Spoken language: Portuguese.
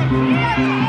Yeah!